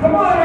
Come on.